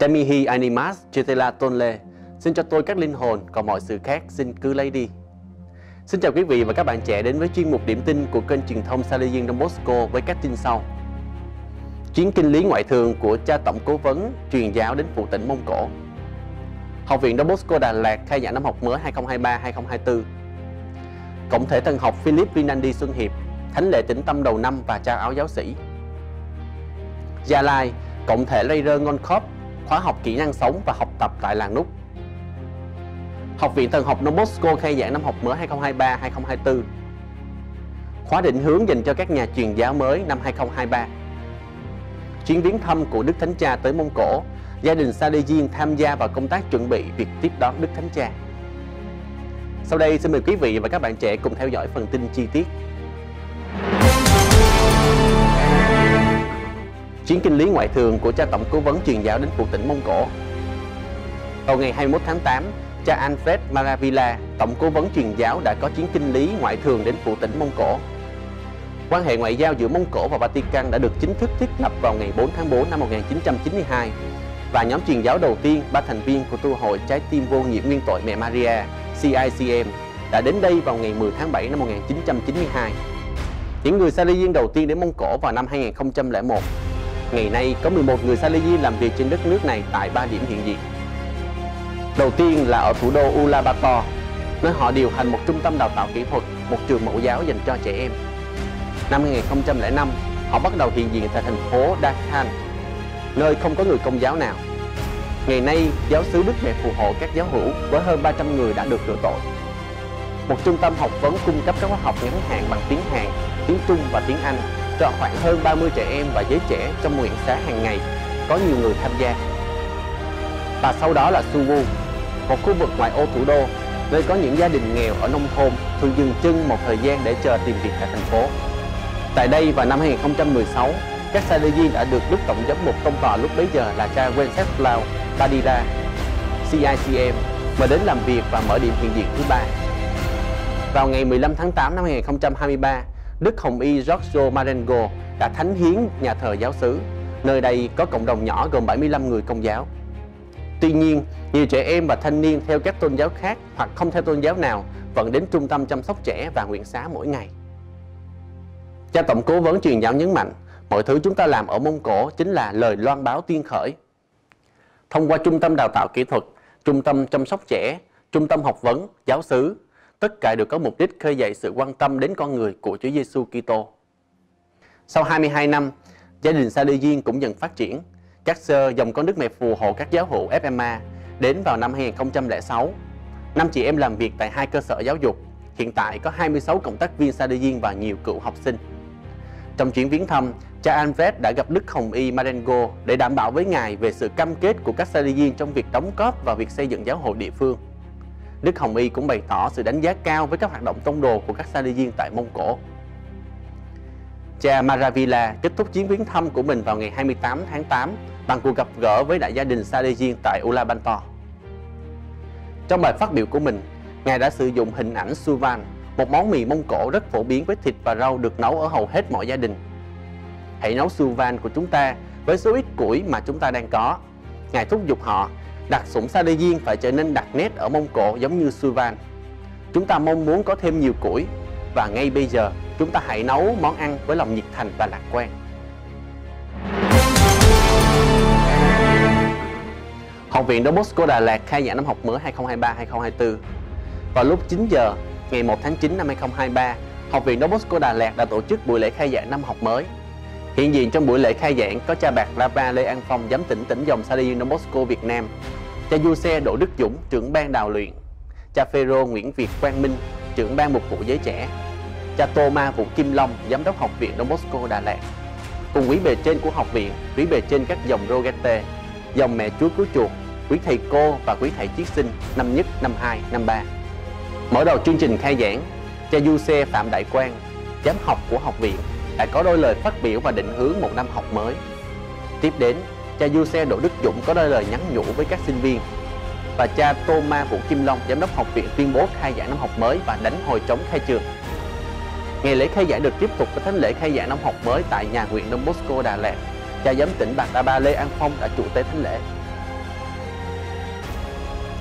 Damihi animas Chetela Tonle Xin cho tôi các linh hồn, còn mọi sự khác xin cứ lấy đi. Xin chào quý vị và các bạn trẻ đến với chuyên mục điểm tin của kênh truyền thông Salesian Don Bosco với các tin sau. Chuyến kinh lý ngoại thường của cha tổng cố vấn truyền giáo đến phụ tỉnh Mông Cổ. Học viện Don Bosco Đà Lạt khai giảng năm học mới 2023-2024. Cộng thể thần học Philip Vinandi Xuân Hiệp, thánh lễ tĩnh tâm đầu năm và trao áo giáo sĩ. Gia Lai, cộng thể Raider Ngon Khóp khóa học kỹ năng sống và học tập tại làng Nút. Học viện Thần học Don khai giảng năm học mới 2023-2024. Khóa định hướng dành cho các nhà truyền giáo mới năm 2023. Chuyến viếng thăm của Đức Thánh Cha tới Mông Cổ, gia đình Sa tham gia vào công tác chuẩn bị việc tiếp đón Đức Thánh Cha. Sau đây xin mời quý vị và các bạn trẻ cùng theo dõi phần tin chi tiết. Chuyến kinh lý ngoại thường của cha tổng cố vấn truyền giáo đến phụ tỉnh Mông Cổ. Vào ngày 21 tháng 8, cha Alfred Maravilla, tổng cố vấn truyền giáo đã có chuyến kinh lý ngoại thường đến phụ tỉnh Mông Cổ. Quan hệ ngoại giao giữa Mông Cổ và Vatican đã được chính thức thiết lập vào ngày 4 tháng 4 năm 1992 và nhóm truyền giáo đầu tiên, ba thành viên của tu hội Trái tim vô nhiễm nguyên tội mẹ Maria, CICM, đã đến đây vào ngày 10 tháng 7 năm 1992. Những người Salesian đầu tiên đến Mông Cổ vào năm 2001. Ngày nay có 11 người Salesian làm việc trên đất nước này tại ba điểm hiện diện. Đầu tiên là ở thủ đô Ulaanbaatar, nơi họ điều hành một trung tâm đào tạo kỹ thuật, một trường mẫu giáo dành cho trẻ em. Năm 2005, họ bắt đầu hiện diện tại thành phố Dakhan, nơi không có người công giáo nào. Ngày nay, giáo sứ Đức Mẹ phù hộ các giáo hữu với hơn 300 người đã được rửa tội. Một trung tâm học vấn cung cấp các khóa học ngắn hạn bằng tiếng Hàn, tiếng Trung và tiếng Anh cho khoảng hơn 30 trẻ em và giới trẻ trong nguyện xá hàng ngày, có nhiều người tham gia. Và sau đó là Suwu, một khu vực ngoại ô thủ đô, nơi có những gia đình nghèo ở nông thôn thường dừng chân một thời gian để chờ tìm việc tại thành phố. Tại đây vào năm 2016, các Sadeji đã được Đức Tổng giám mục công tòa lúc bấy giờ là cha Wenceslau Padilla, CICM, mời đến làm việc và mở điểm hiện diện thứ ba. Vào ngày 15 tháng 8 năm 2023, Đức Hồng Y Giorgio Marengo đã thánh hiến nhà thờ giáo xứ. Nơi đây có cộng đồng nhỏ gồm 75 người công giáo. Tuy nhiên, nhiều trẻ em và thanh niên theo các tôn giáo khác hoặc không theo tôn giáo nào vẫn đến trung tâm chăm sóc trẻ và nguyện xá mỗi ngày. Cha Tổng cố vấn truyền giáo nhấn mạnh, mọi thứ chúng ta làm ở Mông Cổ chính là lời loan báo tiên khởi. Thông qua trung tâm đào tạo kỹ thuật, trung tâm chăm sóc trẻ, trung tâm học vấn, giáo xứ, tất cả đều có mục đích khơi dậy sự quan tâm đến con người của Chúa Giêsu Kitô. Sau 22 năm, gia đình Sa Lê cũng dần phát triển. Các sơ dòng con Đức Mẹ phù hộ các giáo hữu FMA đến vào năm 2006. Năm chị em làm việc tại hai cơ sở giáo dục. Hiện tại có 26 cộng tác viên Sa Lê và nhiều cựu học sinh. Trong chuyến viếng thăm, cha Alfred đã gặp Đức Hồng Y Marengo để đảm bảo với ngài về sự cam kết của các Salesian trong việc đóng góp vào việc xây dựng giáo hội địa phương. Đức Hồng Y cũng bày tỏ sự đánh giá cao với các hoạt động tông đồ của các Salesian tại Mông Cổ. Cha Maravilla kết thúc chuyến viếng thăm của mình vào ngày 28 tháng 8 bằng cuộc gặp gỡ với đại gia đình Salesian tại Ulaanbaatar. Trong bài phát biểu của mình, Ngài đã sử dụng hình ảnh Suvan, một món mì Mông Cổ rất phổ biến với thịt và rau được nấu ở hầu hết mọi gia đình. Hãy nấu Suvan của chúng ta với số ít củi mà chúng ta đang có. Ngài thúc giục họ, đặc sủng sa đê diên phải trở nên đặc nét ở Mông Cổ giống như Suvan. Chúng ta mong muốn có thêm nhiều củi và ngay bây giờ chúng ta hãy nấu món ăn với lòng nhiệt thành và lạc quan. Học viện Don Bosco Đà Lạt khai giảng năm học mới 2023-2024. Vào lúc 9 giờ ngày 1 tháng 9 năm 2023, Học viện Don Bosco Đà Lạt đã tổ chức buổi lễ khai giảng năm học mới. Hiện diện trong buổi lễ khai giảng có cha Bạc Lava Lê An Phong giám tỉnh tỉnh dòng Salesian Don Việt Nam, cha Du Xe Đỗ Đức Dũng trưởng ban đào luyện, cha Phêrô Nguyễn Việt Quang Minh trưởng ban mục vụ giới trẻ, cha Tô Ma Vũ Kim Long giám đốc học viện Đông Bosco Đà Lạt. Cùng quý bề trên của học viện, quý bề trên các dòng Rogate, dòng mẹ Chúa Cứu Chuộc, quý thầy cô và quý thầy chiết sinh năm nhất, năm hai, năm ba. Mở đầu chương trình khai giảng, cha Du Xe Phạm Đại Quang, giám học của học viện, đã có đôi lời phát biểu và định hướng một năm học mới. Tiếp đến, cha Du Xe Đỗ Đức Dũng có đôi lời nhắn nhủ với các sinh viên và cha Thomas Vũ Kim Long, giám đốc học viện tuyên bố khai giảng năm học mới và đánh hồi trống khai trường. Ngày lễ khai giảng được tiếp tục với thánh lễ khai giảng năm học mới tại nhà nguyện Đông Bosco Đà Lạt. Cha giám tỉnh Bạc Đa Ba Lê An Phong đã chủ tế thánh lễ.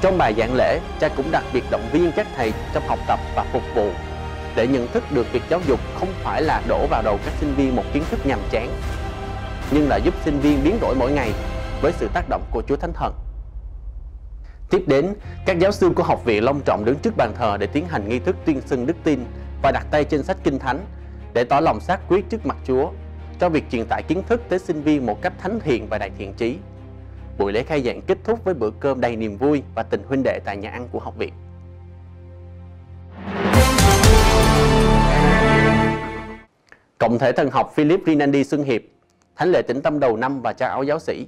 Trong bài giảng lễ, cha cũng đặc biệt động viên các thầy trong học tập và phục vụ để nhận thức được việc giáo dục không phải là đổ vào đầu các sinh viên một kiến thức nhàm chán, nhưng là giúp sinh viên biến đổi mỗi ngày với sự tác động của Chúa Thánh Thần. Tiếp đến, các giáo sư của học viện long trọng đứng trước bàn thờ để tiến hành nghi thức tuyên xưng đức tin và đặt tay trên sách kinh thánh để tỏ lòng xác quyết trước mặt Chúa cho việc truyền tải kiến thức tới sinh viên một cách thánh thiện và đầy thiện trí. Buổi lễ khai giảng kết thúc với bữa cơm đầy niềm vui và tình huynh đệ tại nhà ăn của học viện. Cộng thể thần học Philip Rinaldi Xuân Hiệp, Thánh lễ tĩnh tâm đầu năm và trao áo giáo sĩ.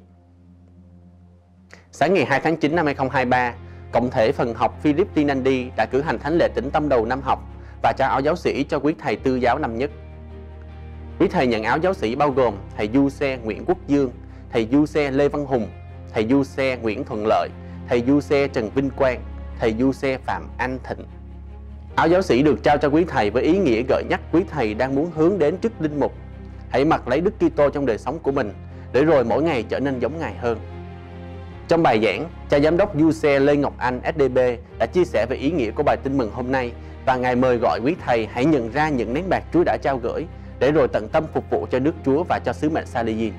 Sáng ngày 2 tháng 9 năm 2023, Cộng thể phần học Philip Rinaldi đã cử hành thánh lễ tĩnh tâm đầu năm học và trao áo giáo sĩ cho quý thầy tư giáo năm nhất. Quý thầy nhận áo giáo sĩ bao gồm thầy Du Xe Nguyễn Quốc Dương, thầy Du Xe Lê Văn Hùng, thầy Du Xe Nguyễn Thuận Lợi, thầy Du Xe Trần Vinh Quang, thầy Du Xe Phạm Anh Thịnh. Áo giáo sĩ được trao cho quý thầy với ý nghĩa gợi nhắc quý thầy đang muốn hướng đến chức linh mục. Hãy mặc lấy Đức Kitô trong đời sống của mình, để rồi mỗi ngày trở nên giống Ngài hơn. Trong bài giảng, cha giám đốc Du Xe Lê Ngọc Anh SDB đã chia sẻ về ý nghĩa của bài tin mừng hôm nay và Ngài mời gọi quý thầy hãy nhận ra những nén bạc Chúa đã trao gửi để rồi tận tâm phục vụ cho nước Chúa và cho sứ mệnh Salihim.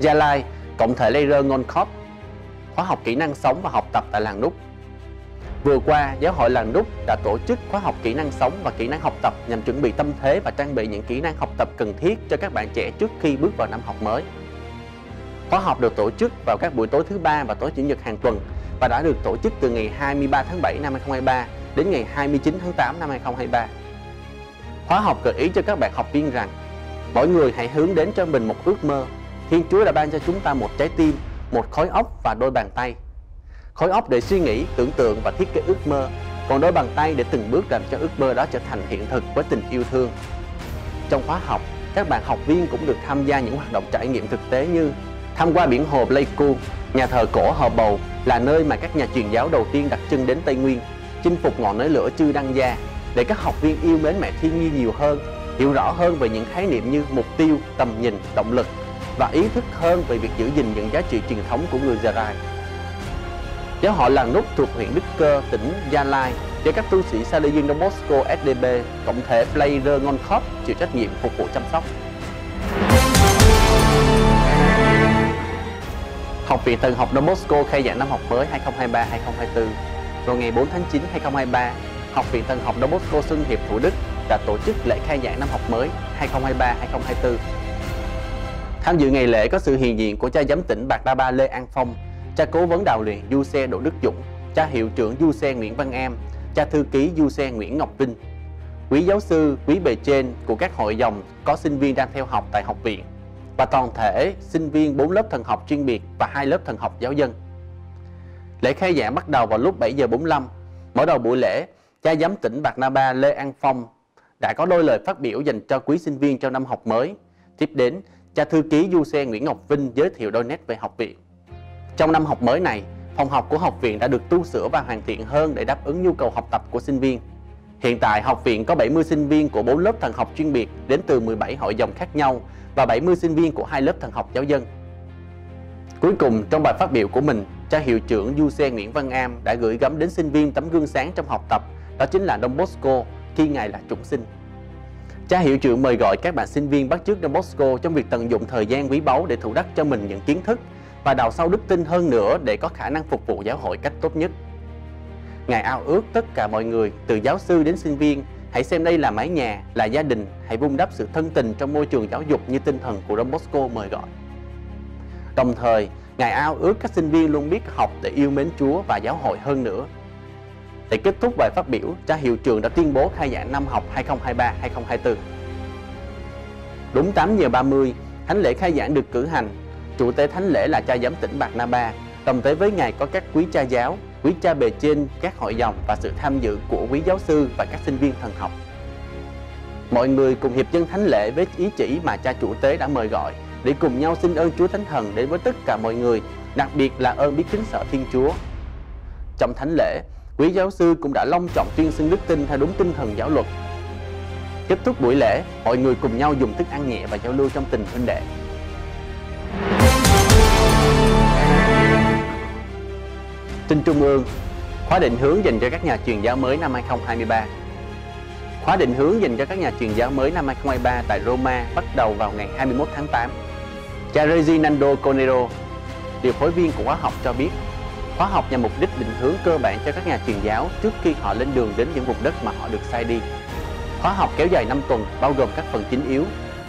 Gia Lai, Cộng thể Rơ Ngon Khóc khóa học kỹ năng sống và học tập tại làng đúc. Vừa qua, Giáo hội làng đúc đã tổ chức khóa học kỹ năng sống và kỹ năng học tập nhằm chuẩn bị tâm thế và trang bị những kỹ năng học tập cần thiết cho các bạn trẻ trước khi bước vào năm học mới. Khóa học được tổ chức vào các buổi tối thứ ba và tối chủ nhật hàng tuần và đã được tổ chức từ ngày 23 tháng 7 năm 2023 đến ngày 29 tháng 8 năm 2023. Khóa học gợi ý cho các bạn học viên rằng mỗi người hãy hướng đến cho mình một ước mơ. Thiên Chúa đã ban cho chúng ta một trái tim, một khối óc và đôi bàn tay. Khối óc để suy nghĩ, tưởng tượng và thiết kế ước mơ, còn đôi bàn tay để từng bước làm cho ước mơ đó trở thành hiện thực với tình yêu thương. Trong khóa học, các bạn học viên cũng được tham gia những hoạt động trải nghiệm thực tế như tham quan biển hồ Pleiku, nhà thờ cổ Hò Bầu là nơi mà các nhà truyền giáo đầu tiên đặt chân đến Tây Nguyên, chinh phục ngọn núi lửa Chư Đăng Gia để các học viên yêu mến mẹ thiên nhiên nhiều hơn, hiểu rõ hơn về những khái niệm như mục tiêu, tầm nhìn, động lực và ý thức hơn về việc giữ gìn những giá trị truyền thống của người Gia Rai. Giáo họ làng nút thuộc huyện Đức Cơ, tỉnh Gia Lai do các tu sĩ Sa Lê Dương Đông Bosco SDB, cộng thể Player Ngon Corp chịu trách nhiệm phục vụ chăm sóc. Học viện Thần học Đông Bosco khai giảng năm học mới 2023-2024 vào ngày 4 tháng 9 2023, Học viện Thần học Đông Bosco Xuân Hiệp Thủ Đức đã tổ chức lễ khai giảng năm học mới 2023-2024. Tham dự ngày lễ có sự hiện diện của cha giám tỉnh Bạc Đa Ba Lê An Phong, cha cố vấn đào luyện du xe Đỗ Đức Dũng, cha hiệu trưởng du xe Nguyễn Văn Em, cha thư ký du xe Nguyễn Ngọc Vinh, quý giáo sư, quý bề trên của các hội dòng có sinh viên đang theo học tại học viện và toàn thể sinh viên 4 lớp thần học chuyên biệt và hai lớp thần học giáo dân. Lễ khai giảng bắt đầu vào lúc 7 giờ 45. Mở đầu buổi lễ, cha giám tỉnh Bạc Na Ba Lê An Phong đã có đôi lời phát biểu dành cho quý sinh viên trong năm học mới. Tiếp đến, cha thư ký du xe Nguyễn Ngọc Vinh giới thiệu đôi nét về học viện. Trong năm học mới này, phòng học của học viện đã được tu sửa và hoàn thiện hơn để đáp ứng nhu cầu học tập của sinh viên. Hiện tại, học viện có 70 sinh viên của 4 lớp thần học chuyên biệt đến từ 17 hội dòng khác nhau và 70 sinh viên của hai lớp thần học giáo dân. Cuối cùng, trong bài phát biểu của mình, cha hiệu trưởng Du Xe Nguyễn Văn Am đã gửi gắm đến sinh viên tấm gương sáng trong học tập, đó chính là Don Bosco khi ngài là chủng sinh. Cha hiệu trưởng mời gọi các bạn sinh viên bắt chước Don Bosco trong việc tận dụng thời gian quý báu để thủ đắc cho mình những kiến thức và đào sâu đức tin hơn nữa để có khả năng phục vụ giáo hội cách tốt nhất. Ngài ao ước tất cả mọi người, từ giáo sư đến sinh viên, hãy xem đây là mái nhà, là gia đình, hãy vun đắp sự thân tình trong môi trường giáo dục như tinh thần của Don Bosco mời gọi. Đồng thời, Ngài ao ước các sinh viên luôn biết học để yêu mến Chúa và giáo hội hơn nữa. Để kết thúc bài phát biểu, cha hiệu trường đã tuyên bố khai giảng năm học 2023-2024. Đúng 8 giờ 30, thánh lễ khai giảng được cử hành. Chủ tế thánh lễ là cha giám tỉnh Bạc Na Ba. Đồng tế với Ngài có các quý cha giáo, quý cha bề trên các hội dòng và sự tham dự của quý giáo sư và các sinh viên thần học. Mọi người cùng hiệp dân thánh lễ với ý chỉ mà cha chủ tế đã mời gọi để cùng nhau xin ơn Chúa Thánh Thần đến với tất cả mọi người, đặc biệt là ơn biết kính sợ Thiên Chúa. Trong thánh lễ, quý giáo sư cũng đã long trọng tuyên xưng đức tin theo đúng tinh thần giáo luật. Kết thúc buổi lễ, mọi người cùng nhau dùng thức ăn nhẹ và giao lưu trong tình huynh đệ. Tin Trung ương, khóa định hướng dành cho các nhà truyền giáo mới năm 2023. Khóa định hướng dành cho các nhà truyền giáo mới năm 2023 tại Roma bắt đầu vào ngày 21 tháng 8. Cha Reginaldo Conero, điều phối viên của khóa học cho biết khóa học nhằm mục đích định hướng cơ bản cho các nhà truyền giáo trước khi họ lên đường đến những vùng đất mà họ được sai đi. Khóa học kéo dài 5 tuần, bao gồm các phần chính yếu.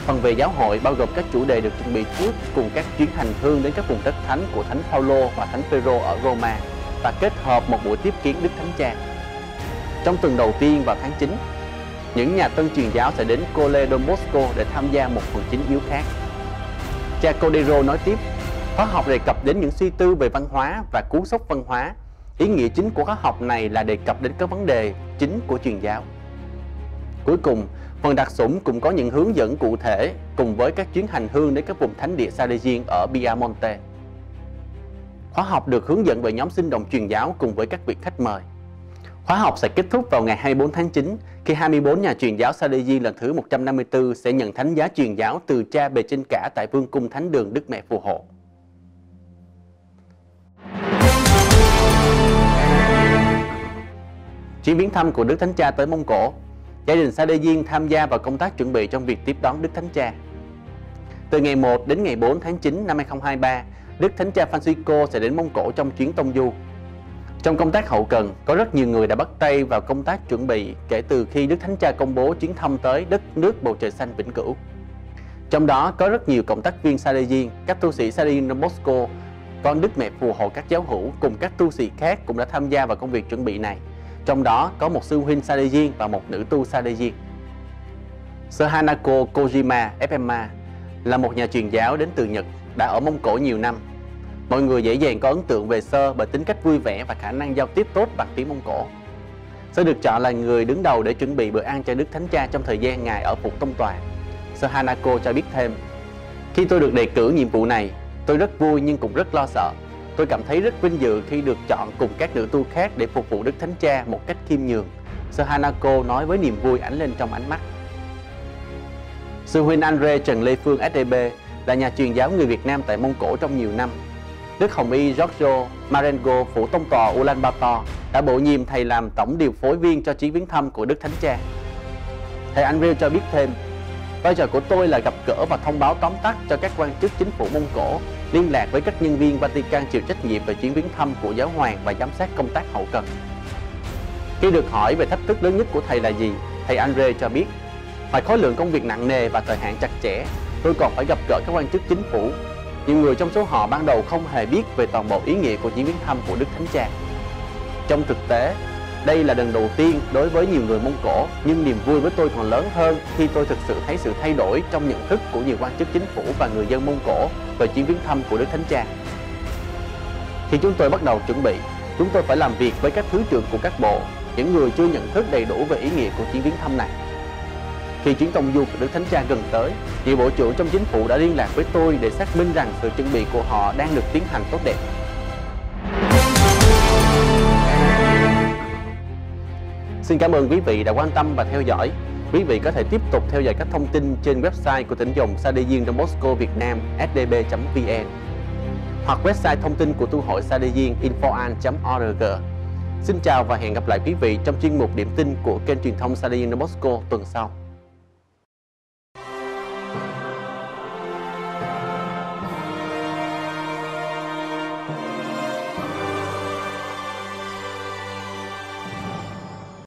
Phần về giáo hội bao gồm các chủ đề được chuẩn bị trước cùng các chuyến hành hương đến các vùng đất thánh của Thánh Phaolô và Thánh Phêrô ở Roma và kết hợp một buổi tiếp kiến Đức Thánh Cha. Trong tuần đầu tiên vào tháng 9, những nhà tân truyền giáo sẽ đến Cole Don Bosco để tham gia một phần chính yếu khác. Cha Codero nói tiếp, khóa học đề cập đến những suy tư về văn hóa và cú sốc văn hóa. Ý nghĩa chính của khóa học này là đề cập đến các vấn đề chính của truyền giáo. Cuối cùng, phần đặc sủng cũng có những hướng dẫn cụ thể cùng với các chuyến hành hương đến các vùng thánh địa Salesian ở Piamonte. Khóa học được hướng dẫn bởi nhóm sinh đồng truyền giáo cùng với các vị khách mời. Khóa học sẽ kết thúc vào ngày 24 tháng 9 khi 24 nhà truyền giáo Salesian lần thứ 154 sẽ nhận thánh giá truyền giáo từ cha bề trên cả tại Vương cung Thánh đường Đức Mẹ Phù Hộ. Chuyến viếng thăm của Đức Thánh Cha tới Mông Cổ Gia đình Salesian tham gia vào công tác chuẩn bị trong việc tiếp đón Đức Thánh Cha. Từ ngày 1 đến ngày 4 tháng 9 năm 2023, Đức Thánh Cha Francisco sẽ đến Mông Cổ trong chuyến tông du. Trong công tác hậu cần, có rất nhiều người đã bắt tay vào công tác chuẩn bị kể từ khi Đức Thánh Cha công bố chuyến thăm tới đất nước bầu trời xanh vĩnh cửu. Trong đó có rất nhiều cộng tác viên Salesian, các tu sĩ Salesian Bosco, con Đức Mẹ phù hộ các giáo hữu cùng các tu sĩ khác cũng đã tham gia vào công việc chuẩn bị này. Trong đó có một sư huynh Salesian và một nữ tu Salesian. Sơ Hanako Kojima FMA là một nhà truyền giáo đến từ Nhật đã ở Mông Cổ nhiều năm Mọi người dễ dàng có ấn tượng về Sơ bởi tính cách vui vẻ và khả năng giao tiếp tốt bằng tiếng Mông Cổ. Sơ được chọn là người đứng đầu để chuẩn bị bữa ăn cho Đức Thánh Cha trong thời gian ngài ở Phục Tông Tòa. Sơ Hanako cho biết thêm, khi tôi được đề cử nhiệm vụ này, tôi rất vui nhưng cũng rất lo sợ. Tôi cảm thấy rất vinh dự khi được chọn cùng các nữ tu khác để phục vụ Đức Thánh Cha một cách khiêm nhường. Sơ Hanako nói với niềm vui ánh lên trong ánh mắt. Sư huynh Andre Trần Lê Phương SDB là nhà truyền giáo người Việt Nam tại Mông Cổ trong nhiều năm Đức Hồng Y Giorgio Marengo, phủ tông tòa Ulaanbaatar đã bổ nhiệm thầy làm tổng điều phối viên cho chuyến viếng thăm của Đức Thánh Cha. Thầy Andrew cho biết thêm, vai trò của tôi là gặp gỡ và thông báo tóm tắt cho các quan chức chính phủ Mông Cổ, liên lạc với các nhân viên Vatican chịu trách nhiệm về chuyến viếng thăm của giáo hoàng và giám sát công tác hậu cần. Khi được hỏi về thách thức lớn nhất của thầy là gì, thầy Andre cho biết, ngoài khối lượng công việc nặng nề và thời hạn chặt chẽ, tôi còn phải gặp gỡ các quan chức chính phủ, nhiều người trong số họ ban đầu không hề biết về toàn bộ ý nghĩa của chuyến viếng thăm của Đức Thánh Cha. Trong thực tế, đây là lần đầu tiên đối với nhiều người Mông Cổ, nhưng niềm vui với tôi còn lớn hơn khi tôi thực sự thấy sự thay đổi trong nhận thức của nhiều quan chức chính phủ và người dân Mông Cổ về chuyến viếng thăm của Đức Thánh Cha. Khi chúng tôi bắt đầu chuẩn bị, chúng tôi phải làm việc với các thứ trưởng của các bộ, những người chưa nhận thức đầy đủ về ý nghĩa của chuyến viếng thăm này. Khi chuyến công du của Đức Thánh Cha gần tới, nhiều bộ trưởng trong chính phủ đã liên lạc với tôi để xác minh rằng sự chuẩn bị của họ đang được tiến hành tốt đẹp. Xin cảm ơn quý vị đã quan tâm và theo dõi. Quý vị có thể tiếp tục theo dõi các thông tin trên website của tỉnh dòng Sa Diên Don Bosco Việt Nam sdb.vn hoặc website thông tin của tu hội Sa Diên infoan.org. Xin chào và hẹn gặp lại quý vị trong chuyên mục điểm tin của kênh truyền thông Sa Diên Bosco tuần sau.